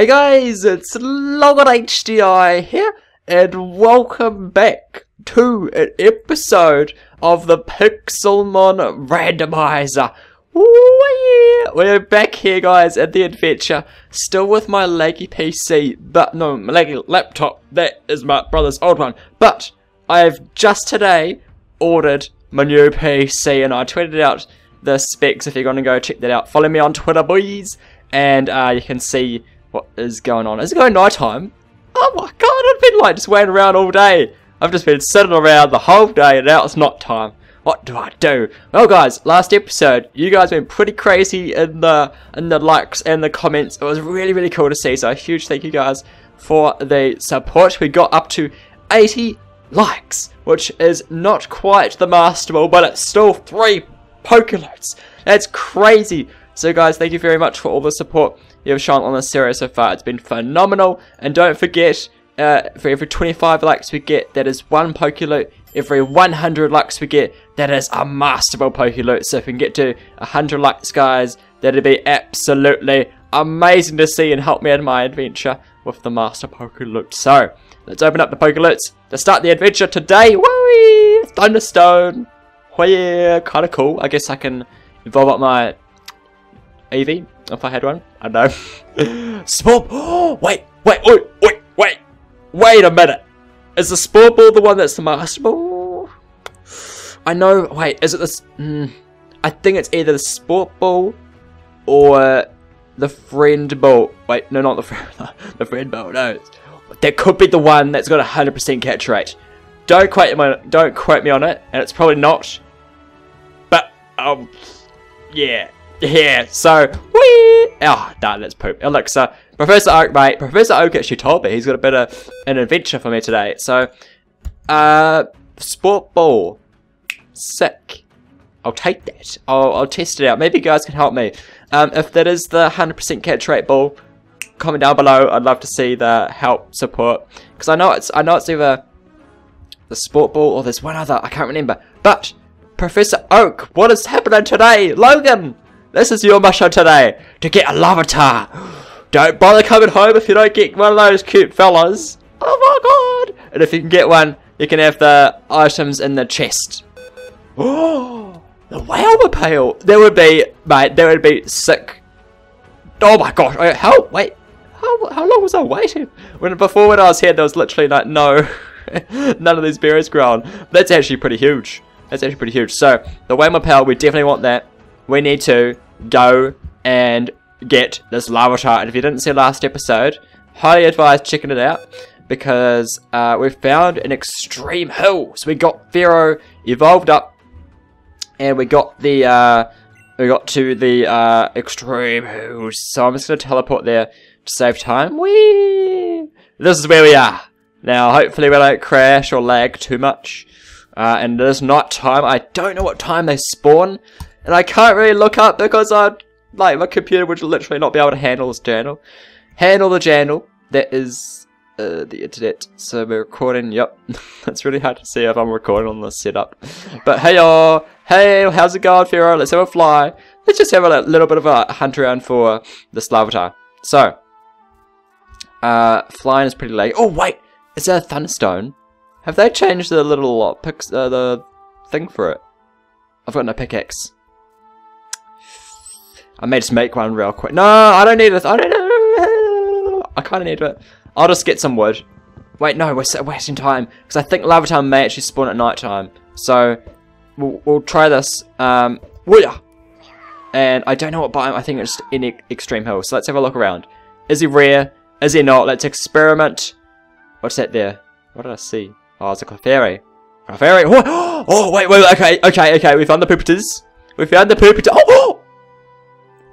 Hey guys, it's Logan HDI here, and welcome back to an episode of the Pixelmon Randomizer. Ooh, yeah. We're back here, guys, at the adventure, still with my laggy PC, but no, my laggy laptop. That is my brother's old one. But I've just today ordered my new PC, and I tweeted out the specs if you're going to go check that out. Follow me on Twitter, boys, and uh, you can see what is going on. Is it going nighttime? Oh my god, I've been like just waiting around all day. I've just been sitting around the whole day and now it's not time. What do I do? Well guys, last episode, you guys went pretty crazy in the in the likes and the comments. It was really, really cool to see. So a huge thank you guys for the support. We got up to 80 likes, which is not quite the Master Ball, but it's still three PokeLoots. That's crazy. So guys, thank you very much for all the support you've shown on the series so far. It's been phenomenal. And don't forget, uh, for every 25 likes we get, that is one PokeLoot. Every 100 likes we get, that is a masterful Ball PokeLoot. So if we can get to 100 likes, guys, that'd be absolutely amazing to see and help me in my adventure with the Master PokeLoot. So, let's open up the PokeLoots to start the adventure today. Woo! Thunderstone. Oh yeah, kind of cool. I guess I can evolve up my Eevee if I had one. I know. Spore. Oh, wait, wait, wait, wait, wait, wait a minute. Is the Sport Ball the one that's the Master Ball? I know. Wait, is it this? Mm, I think it's either the Sport Ball or the Friend Ball. Wait, no, not the friend. the Friend Ball. No, that could be the one that's got a hundred percent catch rate. Don't quote me. Don't quote me on it, and it's probably not. But, um, yeah. Yeah, so, whee! Oh, nah, that's poop. Alexa, Professor Oak, mate. Professor Oak actually told me he's got a bit of an adventure for me today. So, uh, Sport Ball. Sick. I'll take that. I'll, I'll test it out. Maybe you guys can help me. Um, if that is the 100% catch rate ball, comment down below. I'd love to see the help support. Because I know it's I know it's either the sport ball or there's one other. I can't remember. But Professor Oak, what is happening today? Logan, this is your mission today, to get a Larvitar. Don't bother coming home if you don't get one of those cute fellas. Oh my god! And if you can get one, you can have the items in the chest. Oh, the Wailmer Pail. That would be, mate, that would be sick. Oh my gosh, oh, how, wait, how, how long was I waiting? When Before when I was here, there was literally like, no, none of these berries grown. That's actually pretty huge. That's actually pretty huge. So, the Wailmer we definitely want that. We need to go and get this Larvitar. And if you didn't see last episode, highly advise checking it out. Because uh, we found an extreme hill. So we got Fearow evolved up. And we got the... Uh, we got to the uh, extreme hills. So I'm just going to teleport there to save time. Whee! This is where we are. Now, hopefully we don't crash or lag too much. Uh, and it is night time. I don't know what time they spawn. And I can't really look up because I, like, my computer would literally not be able to handle this channel. Handle the channel. That is uh, the internet. So we're recording. Yep. it's really hard to see if I'm recording on this setup. But hey y'all. Hey, how's it going, Fearow? Let's have a fly. Let's just have a little bit of a hunt around for the Larvitar. So, uh, flying is pretty late. Oh, wait! Is that a Thunderstone? Have they changed the little uh, pix uh, the thing for it? I've got no pickaxe. I may just make one real quick. No, I don't need it. I don't know. I kind of need it. I'll just get some wood. Wait, no, we're wasting time. Because I think Larvitar may actually spawn at night time. So, we'll, we'll try this. Um, and I don't know what biome. I think it's in Extreme Hill. So let's have a look around. Is he rare? Is he not? Let's experiment. What's that there? What did I see? Oh, it's a Clefairy. Clefairy! Oh, oh, wait, wait, okay, okay, okay, we found the Poopitas. We found the Poopitas. Oh, oh!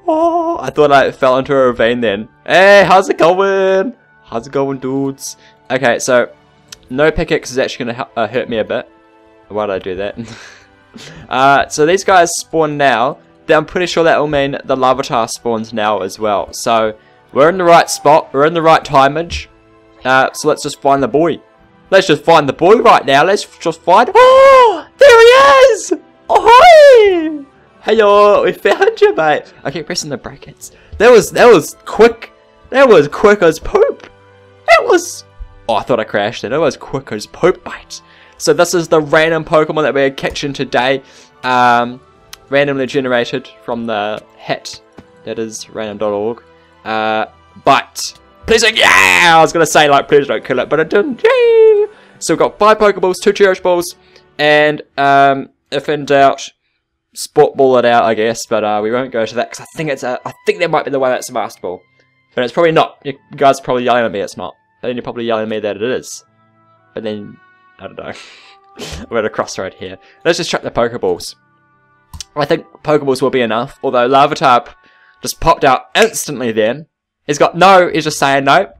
Oh, I thought I fell into a ravine then. Hey, how's it going? How's it going, dudes? Okay, so, no pickaxe is actually going to uh, hurt me a bit. Why did I do that? uh, so these guys spawn now. Then I'm pretty sure that will mean the Larvitar spawns now as well. So, we're in the right spot. We're in the right timeage. Uh, so let's just find the boy. Let's just find the boy right now. Let's just find... Oh! There he is! Oh, hi! Hello, we found you, mate. Keep pressing the brackets. That was, that was quick. That was quick as poop. That was. Oh, I thought I crashed it. It was quick as poop, mate. So this is the random Pokemon that we're catching today. Um, randomly generated from the hat that is random.org. Uh, but please don't, yeah, I was gonna say like please don't kill it, but I didn't. Yay! So we've got five Pokeballs, two Cherish Balls, and um, if in doubt, Sport Ball it out, I guess. But uh, we won't go to that because I think it's a, I think that might be the one that's a Master Ball, but it's probably not. You guys are probably yelling at me it's not, then you're probably yelling at me that it is. But then I don't know. We're at a crossroad here. Let's just check the Pokeballs. I think Pokeballs will be enough, although Larvitar just popped out instantly then. He's got no, he's just saying no.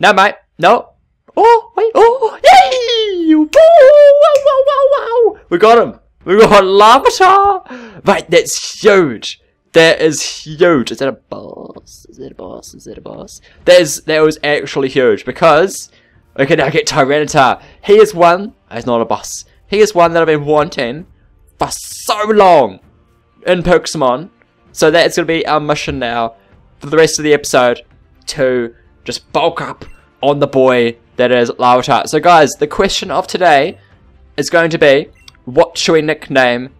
No, mate, no. Oh, wait, oh, yay! Woo, wow, wow, wow, wow. We got him. We got Larvitar. Right, that's huge. That is huge. Is that a boss? Is that a boss? Is that a boss? That is, that was actually huge because can now get Tyranitar. He is one, he's not a boss. He is one that I've been wanting for so long in Pokemon. So that's going to be our mission now for the rest of the episode to just bulk up on the boy that is Larvitar. So guys, the question of today is going to be, what should we nickname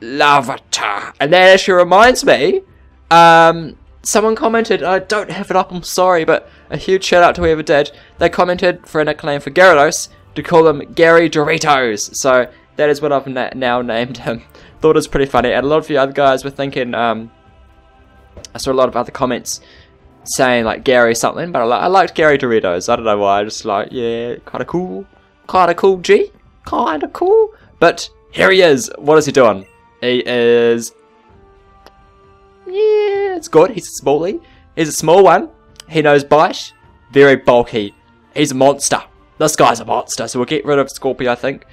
Larvitar? And that actually reminds me, um, someone commented, I don't have it up, I'm sorry, but a huge shout out to whoever did. They commented for a nickname for Gyarados to call him Gary Doritos. So that is what I've na now named him. Thought it was pretty funny, and a lot of you other guys were thinking, um, I saw a lot of other comments saying like Gary something, but I, li I liked Gary Doritos. I don't know why, I just like, yeah, kind of cool. Kind of cool, G. Kind of cool. But here he is. What is he doing? He is... Yeah, it's good. He's a smallie. He's a small one. He knows bite. Very bulky. He's a monster. This guy's a monster, so we'll get rid of Scorpio, I think.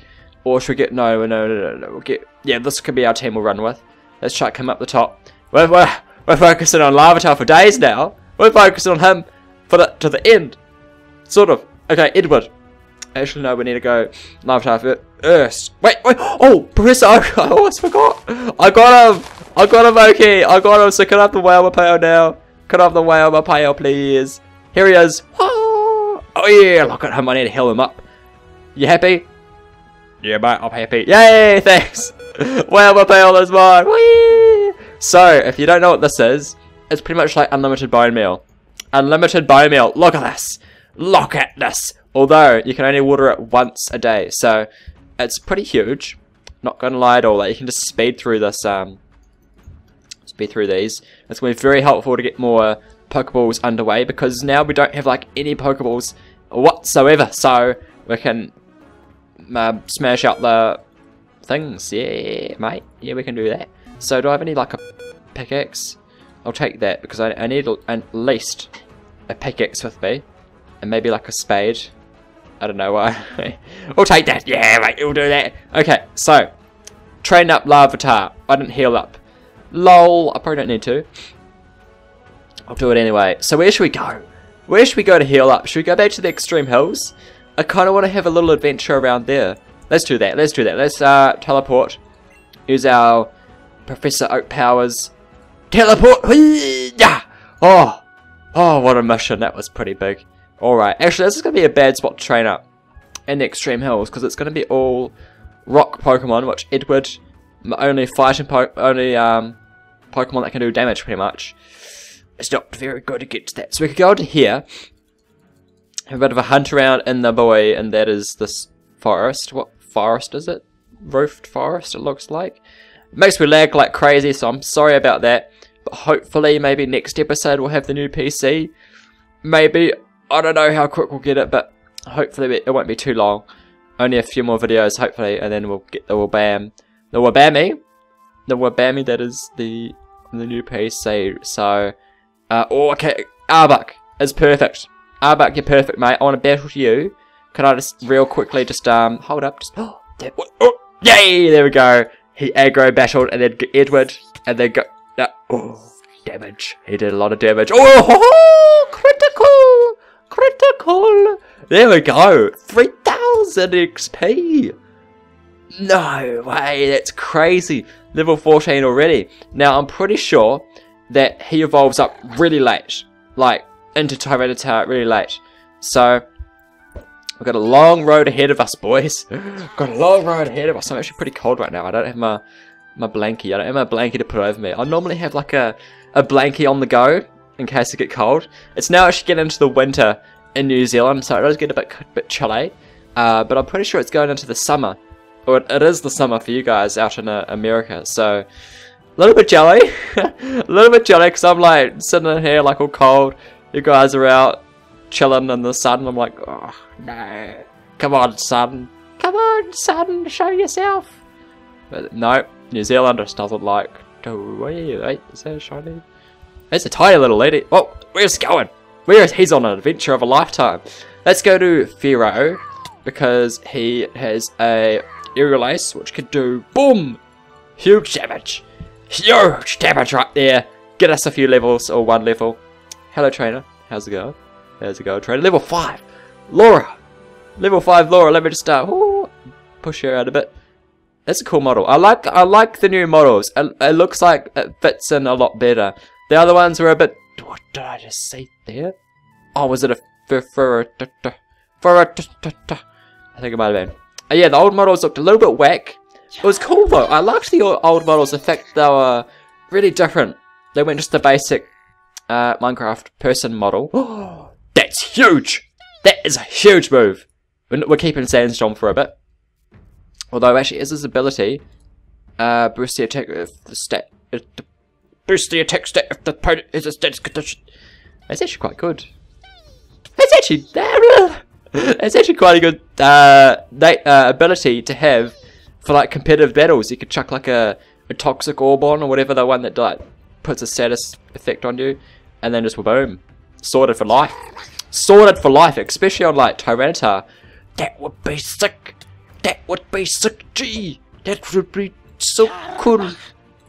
Or should we get... No, no, no, no, no. We'll get... Yeah, this could be our team we'll run with. Let's try chuck him up the top. We're, we're, we're focusing on Larvitar for days now. We're focusing on him for the to the end. Sort of. Okay, Edward. Actually, no, we need to go Larvitar first. Wait, wait. Oh, Professor Oak. I almost forgot. I got him. I got him, Oki. I got him. So cut off the Wailmer Pail now. Cut off the Wailmer Pail, please. Here he is. Oh yeah, look at him. I need to heal him up. You happy? Yeah, mate, I'm happy. Yay, thanks. Wailmer Pail is mine. Whee! So, if you don't know what this is, it's pretty much like unlimited bone meal. Unlimited bone meal. Look at this. Look at this. Although, you can only water it once a day. So, it's pretty huge. Not gonna lie at all. Like, you can just speed through this, um, speed through these. It's gonna be very helpful to get more Pokeballs underway because now we don't have like any Pokeballs whatsoever. So, we can uh, smash out the things. Yeah, mate. Yeah, we can do that. So, do I have any like a pickaxe? I'll take that because I, I need at least a pickaxe with me. And maybe like a spade. I don't know why. we'll take that. Yeah, mate, we'll do that. Okay, so. Train up Larvitar. I didn't heal up. Lol, I probably don't need to. I'll do it anyway. So where should we go? Where should we go to heal up? Should we go back to the extreme hills? I kind of want to have a little adventure around there. Let's do that. Let's do that. Let's uh, teleport. Use our Professor Oak powers Teleport! Oh! Oh, what a mission. That was pretty big. Alright, actually, this is going to be a bad spot to train up in the Extreme Hills, because it's going to be all rock Pokemon, which Edward, only fighting po only um, Pokemon that can do damage, pretty much. It's not very good to get to that. So we could go to here, have a bit of a hunt around in the boy, and that is this forest. What forest is it? Roofed forest, it looks like. It makes me lag like crazy, so I'm sorry about that. But hopefully, maybe next episode we'll have the new PC. Maybe. I don't know how quick we'll get it, but hopefully it won't be too long. Only a few more videos, hopefully, and then we'll get the Wabam. The Wabami. The Wabami that is the the new PC. So, uh, oh, okay. Arbok is perfect. Arbok, you're perfect, mate. I want to battle you. Can I just real quickly just um hold up? Just oh, oh yay! There we go. He aggro battled, and then Edward, and then go. Uh, oh, damage. He did a lot of damage. Oh, critical! Critical! There we go. 3000 XP. No way, that's crazy. Level 14 already. Now, I'm pretty sure that he evolves up really late. Like, into Tyranitar really late. So, we've got a long road ahead of us, boys. got a long road ahead of us. I'm actually pretty cold right now. I don't have my my blankie. I don't have my blankie to put over me. I normally have like a, a blankie on the go in case I get cold. It's now actually getting into the winter in New Zealand, so it does get a bit, bit chilly. Uh, but I'm pretty sure it's going into the summer. Or it, it is the summer for you guys out in uh, America, so... A little bit jelly. a little bit jelly, because I'm like sitting in here like all cold. You guys are out chilling in the sun. I'm like, oh, no. Come on, sun. Come on, sun, show yourself. But no, New Zealand just doesn't like to wait, is that shiny? It's a tiny little lady. Oh, where's he going? Where is he's on an adventure of a lifetime? Let's go to Fearow because he has a aerial ace which could do boom, huge damage, huge damage right there. Get us a few levels or one level. Hello trainer, how's it going? How's it going, trainer? Level five, Laura. Level five, Laura. Let me just start. Uh, push her out a bit. That's a cool model. I like I like the new models. It, it looks like it fits in a lot better. The other ones were a bit. What did I just say there? Oh, was it a for for for I think it might have been. Uh, yeah, the old models looked a little bit whack. It was cool though. I liked the old models. The fact they were really different. They went just the basic uh, Minecraft person model. That's huge. That is a huge move. We're keeping Sandstorm for a bit. Although actually is his ability, uh, boost the attack if the stat, the, boost the attack stat if the opponent is a status condition. That's actually quite good. That's actually that's actually quite a good uh, uh, ability to have for like competitive battles. You could chuck like a, a toxic orb on or whatever the one that like puts a status effect on you, and then just boom, sorted for life. Sorted for life, especially on like Tyranitar. That would be sick. That would be sick, gee! That would be so cool.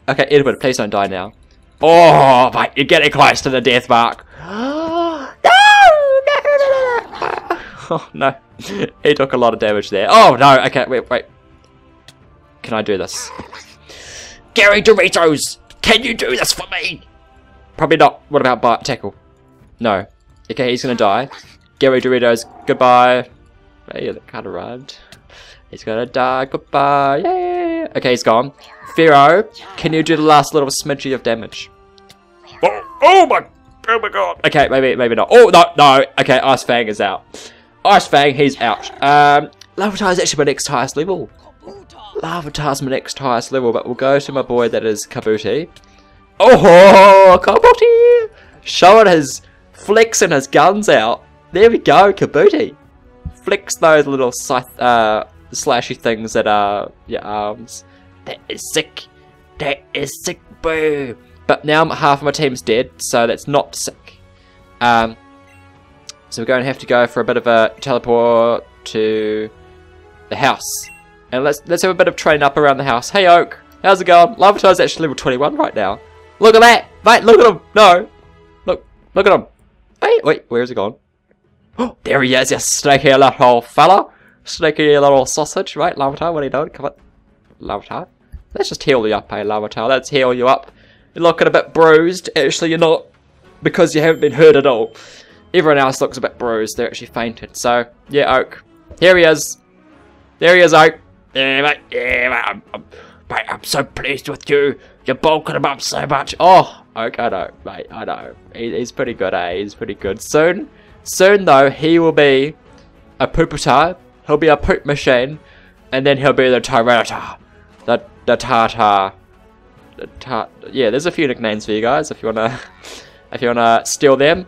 Okay, Edward, please don't die now. Oh, mate, you're getting close to the death mark. no, no, no, Oh, no. he took a lot of damage there. Oh, no, okay, wait, wait. Can I do this? Gary Doritos, can you do this for me? Probably not. What about Bart Tackle? No. Okay, he's gonna die. Gary Doritos, goodbye. Hey, kind of rhymed. He's gonna die. Goodbye. Okay, he's gone. Fearow, can you do the last little smidgy of damage? Oh, oh my, oh my god. Okay, maybe, maybe not. Oh, no, no. Okay, Ice Fang is out. Ice Fang, he's out. Um, Larvitar is actually my next highest level. Larvitar's my next highest level, but we'll go to my boy that is Kabuti. Oh, Kabuti! Showing his, flexing his guns out. There we go, Kabuti. Flex those little scythe, uh, slashy things that are your arms. That is sick. That is sick, boo. But now half of my team's dead, so that's not sick. Um, so we're going to have to go for a bit of a teleport to the house. And let's let's have a bit of training up around the house. Hey Oak, how's it going? Larvitar's actually level 21 right now. Look at that! Mate, look at him! No! Look, look at him! Hey, wait, where's he gone? Oh, there he is, you sneaky little fella! Sneaky little sausage, right, Larvitar, what are you doing? Come on. Larvitar. Let's just heal you up, hey, Larvitar. Let's heal you up. You're looking a bit bruised. Actually, you're not, because you haven't been hurt at all. Everyone else looks a bit bruised. They're actually fainted. So, yeah, Oak. Here he is. There he is, Oak. Yeah, mate. Yeah, mate. I'm, I'm, mate, I'm so pleased with you. You're bulking him up so much. Oh, Oak, I know, mate. I know. He, he's pretty good, eh? He's pretty good. Soon, soon, though, he will be a Pupitar He'll be a poop machine, and then he'll be the Tyranitar, the the Tartar. The tar yeah, there's a few nicknames for you guys if you wanna if you wanna steal them.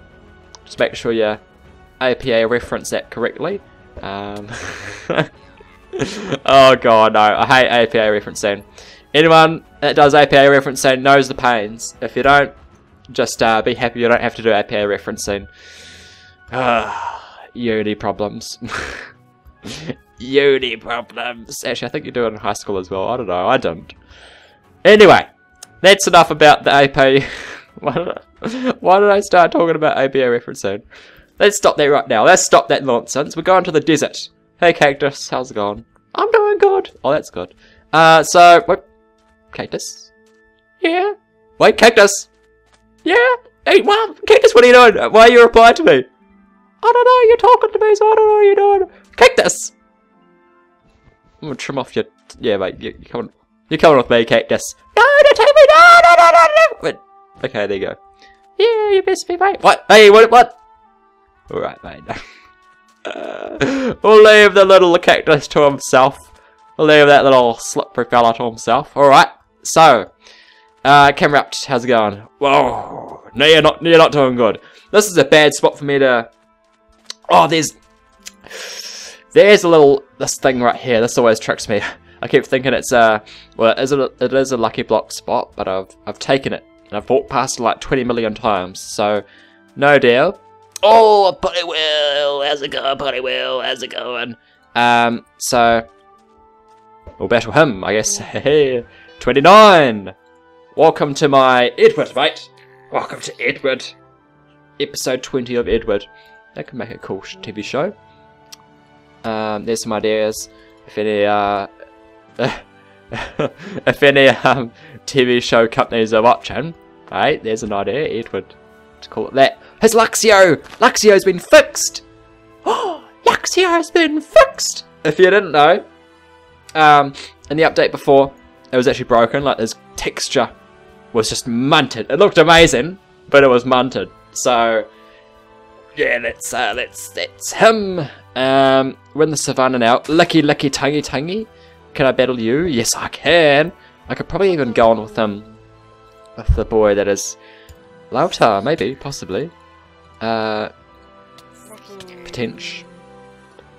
Just make sure you APA reference that correctly. Um, oh god, no, I hate APA referencing. Anyone that does APA referencing knows the pains. If you don't, just uh, be happy you don't have to do APA referencing. Uh, uni problems. Uni problems. Actually, I think you do it in high school as well. I don't know. I don't. Anyway, that's enough about the AP. why, did I, start talking about APA referencing? Let's stop there right now. Let's stop that nonsense. We're going to the desert. Hey, Cactus. How's it going? I'm doing good. Oh, that's good. Uh, so? Cactus? Yeah? Wait, Cactus? Yeah? Hey, well, Cactus, what are you doing? Why are you replying to me? I don't know, you're talking to me, so I don't know what you're doing. Cactus! I'm gonna trim off your... Yeah, mate, you, you're, coming, you're coming with me, Cactus. No, don't take me, no, no, no, no, no! Wait, okay, there you go. Yeah, you missed me, mate. What? Hey, what, what? Alright, mate. we'll leave the little cactus to himself. We'll leave that little slippery fella to himself. Alright, so... Uh, Camerupt, how's it going? Whoa, no, you're not. You're not doing good. This is a bad spot for me to. Oh, there's, there's a little this thing right here. This always tricks me. I keep thinking it's a well, it is a, it is a lucky block spot, but I've I've taken it and I've walked past it like 20 million times. So, no deal. Oh, Buddy Will, how's it going, Buddy Will? How's it going? Um, so we'll battle him, I guess. Hey, 29. Welcome to my Edward, mate. Welcome to Edward. Episode 20 of Edward. That could make a cool TV show. Um, there's some ideas. If any, if any um, TV show companies are watching, right, there's an idea, Edward. To call it that. His Luxio! Luxio's been fixed! Oh, Luxio has been fixed! If you didn't know, um, in the update before, it was actually broken, like there's texture was just munted. It looked amazing, but it was munted. So yeah, let's uh, let's him. Um, we're in the savannah now. Lucky, lucky, tangy, tangy. Can I battle you? Yes, I can. I could probably even go on with him, with the boy that is Larvitar, maybe, possibly. Uh, potential,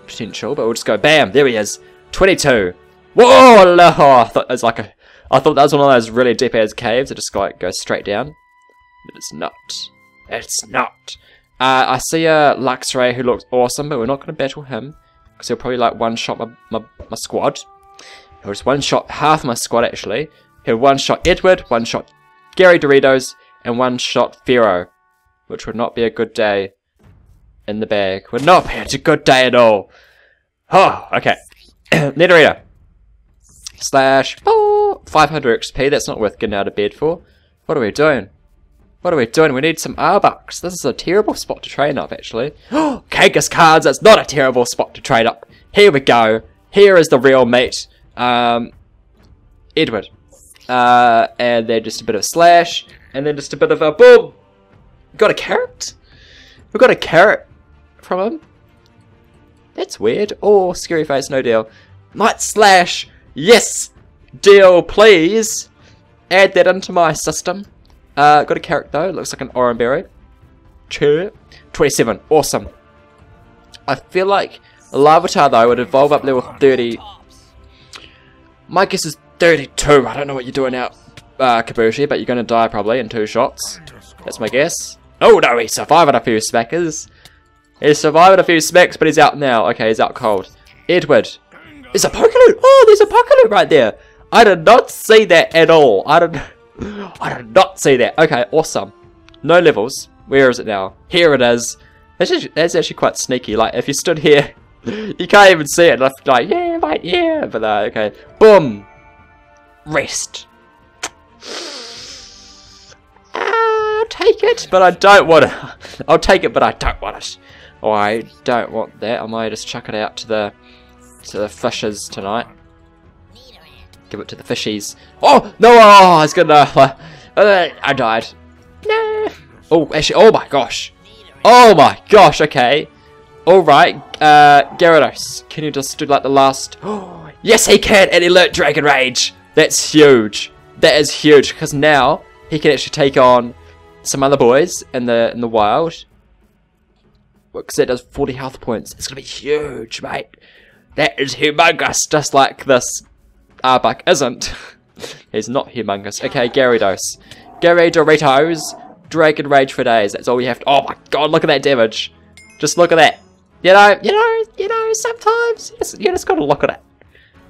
potential, but we'll just go. Bam! There he is. Twenty-two. Whoa! I thought it was like a I thought that was one of those really deep ass caves that just like goes straight down. But it's not. It's not. Uh, I see a Luxray who looks awesome, but we're not going to battle him. Because he'll probably like one-shot my, my, my squad. He'll just one-shot half my squad actually. He'll one-shot Edward, one-shot Gary Doritos, and one-shot Fearow. Which would not be a good day in the bag. Would not be a good day at all. Oh, okay. Nidorito. Slash. Oh. 500 XP, that's not worth getting out of bed for. What are we doing? What are we doing? We need some R-Bucks. This is a terrible spot to train up, actually. Kangas cards, that's not a terrible spot to trade up. Here we go. Here is the real meat. Um, Edward. Uh, and then just a bit of slash, and then just a bit of a boom. Got a carrot? We got a carrot from him. That's weird. Oh, scary face, no deal. Night slash. Yes! Deal, please. Add that into my system. Uh, got a carrot though. Looks like an orange berry. Chirp. 27. Awesome. I feel like Larvitar though would evolve up level 30. My guess is 32. I don't know what you're doing out, uh, Kabushi, but you're going to die probably in two shots. That's my guess. Oh no, he survived a few smackers. He survived a few smacks, but he's out now. Okay, he's out cold. Edward. There's a PokeLoot! Oh, there's a PokeLoot right there! I did not see that at all. I did, I did not see that. Okay, awesome. No levels. Where is it now? Here it is. That's actually, that's actually quite sneaky. Like, if you stood here, you can't even see it. Like, yeah, mate, yeah. But, uh, okay. Boom. Rest. I'll take it, but I don't want it. I'll take it, but I don't want it. Oh, I don't want that. I might just chuck it out to the to the fishes tonight. Give it to the fishies. Oh, no, oh, I was gonna, uh, uh, I died. Oh, actually, oh my gosh. Oh my gosh, okay. Alright, uh, Gyarados, can you just do like the last, oh, yes he can, and alert Dragon Rage. That's huge. That is huge, because now he can actually take on some other boys in the in the wild. Because it does 40 health points. It's going to be huge, mate. That is humongous, just like this Arbok isn't. He's not humongous. Okay, Gyarados. Gary Doritos. Dragon Rage for days. That's all we have to- Oh my god, look at that damage. Just look at that. You know, you know, you know, sometimes you just, you just gotta look at it.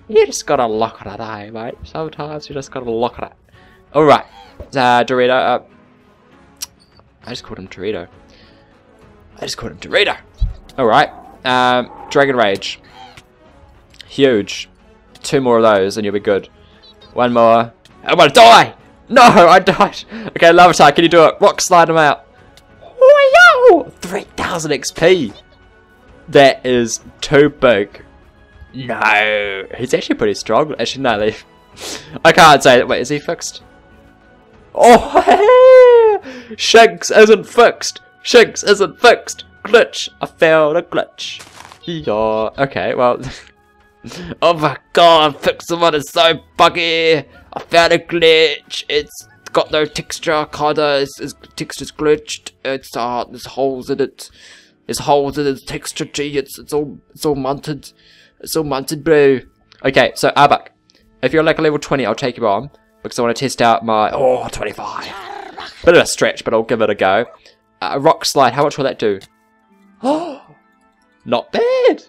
You just gotta look at it, eh, mate? Sometimes you just gotta look at it. Alright. Uh, Dorito, uh, I just called him Dorito. I just called him Dorito. Alright. Um, Dragon Rage. Huge. Two more of those and you'll be good. One more. I'm gonna die! No, I died! Okay, love attack, can you do it? Rock slide him out. Woo! 3000 XP. That is too big. No. He's actually pretty strong. Actually, no, they... I can't say that. Wait, is he fixed? Oh, Shanks isn't fixed. Shanks isn't fixed. Glitch. I found a glitch. Yeah. Okay, well... oh my god, Pixelmon is so buggy. I found a glitch. It's got no texture, kinda. It's, it's texture's glitched. It's uh, there's holes in it. There's holes in its texture tree. It's it's all it's all munted. It's all munted, bro. Okay, so Arbok, if you're like a level 20, I'll take you on because I want to test out my oh 25. Bit of a stretch, but I'll give it a go. Uh, rock slide. How much will that do? Oh, not bad.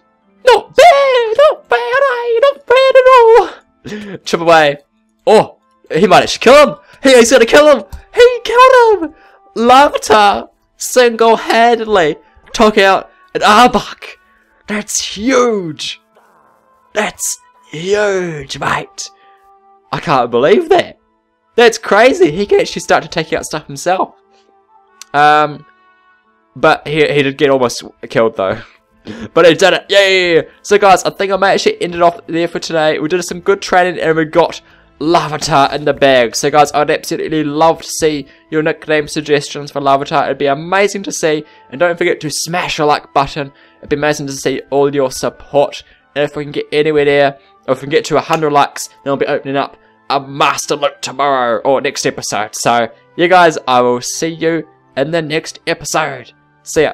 Not bad. Not bad. Not at all. Chip away. Oh, he managed to kill him. He, he's gonna kill him. He killed him. Larvitar single-handedly took out an Arbok. That's huge. That's huge, mate. I can't believe that. That's crazy. He can actually start to take out stuff himself. Um, but he, he did get almost killed though. But he did it. Yeah, So guys, I think I may actually end it off there for today. We did some good training and we got Larvitar in the bag. So guys, I'd absolutely love to see your nickname suggestions for Larvitar. It'd be amazing to see. And don't forget to smash a like button. It'd be amazing to see all your support. And if we can get anywhere there, or if we can get to 100 likes, then I'll be opening up a master loot tomorrow or next episode. So, you guys, I will see you in the next episode. See ya.